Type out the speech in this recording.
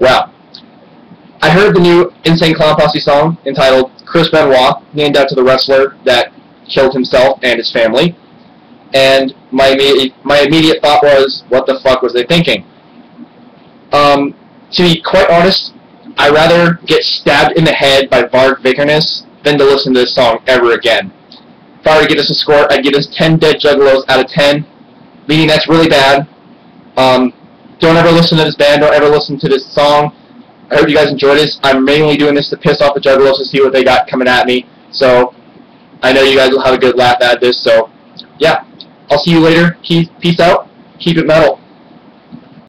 Wow. I heard the new Insane Clown Posse song entitled Chris Benoit, named after the wrestler that killed himself and his family. And my immediate, my immediate thought was, what the fuck was they thinking? Um, to be quite honest, I'd rather get stabbed in the head by Varg Vikernes than to listen to this song ever again. If I were to give this a score, I'd give this 10 dead juggalos out of 10, meaning that's really bad. Um, don't ever listen to this band, don't ever listen to this song. I hope you guys enjoyed this. I'm mainly doing this to piss off the juggalos to see what they got coming at me. So, I know you guys will have a good laugh at this, so, yeah. I'll see you later. Peace out. Keep it metal.